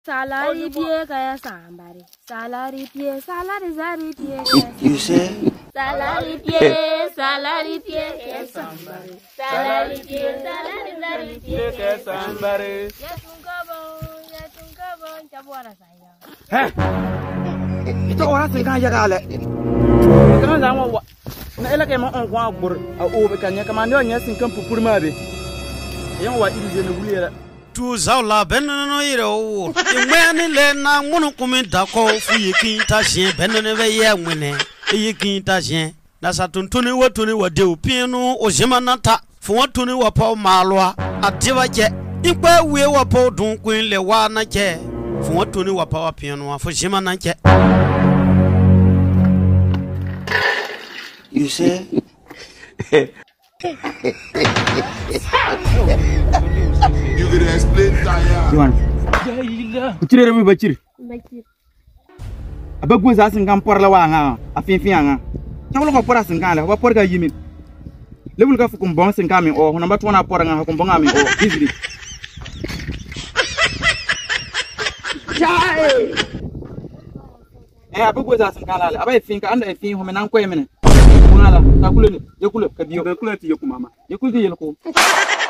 Salari pie kaya sambari. Salari pie, salari zari pie. You say? Salari pie, salari pie kaya sambari. Salari pie, salari zari pie kaya sambari. Ya tungkabon, ya tungkabon, cabu ara saya. Heh? Itu orang sih kan jaga le. Kamu jangan wa. Na elak emang orang kuang bur. Aku bekanya kemana dia singkang pupur mabe. Yang wa ini jenuh bule lah. Tu zaw la bɛnɛnɛ yɛrɛ o. Ŋmɛni lɛ na ŋmunu kumi da kɔ fu ye kin ta siɲɛ bɛnɛnɛ bɛ yɛ ŋmɛnɛ ye kin ta siɲɛ nasa tuntuni wa tuni wa dew pienu o zima na ta fo wa tuni wa pɔw maalua a diba jɛ. I kpɛ wie wa pɔw dun kuin lɛ waa na jɛ. Fo wa tuni wa pɔw a pienu wa fo zima na jɛ. You say? You can explain tire. Yuan. Kuchire rebu bachir. Bakir. Aba gwe za sin kan por la wa nga a fin nga. Chawlo ko pora sin kan la wa por ga yimi. Lebul ka fukum bon sin kan mi o na ba tona por nga ko bon mi o easily. Chai. Eh aba gwe za sin kan la aba fin ka anda fin ho me nan ko e mene. Kuna la ka kule ni yakule ka biyo ka kule ti yakuma ma. Yakule ti yelko.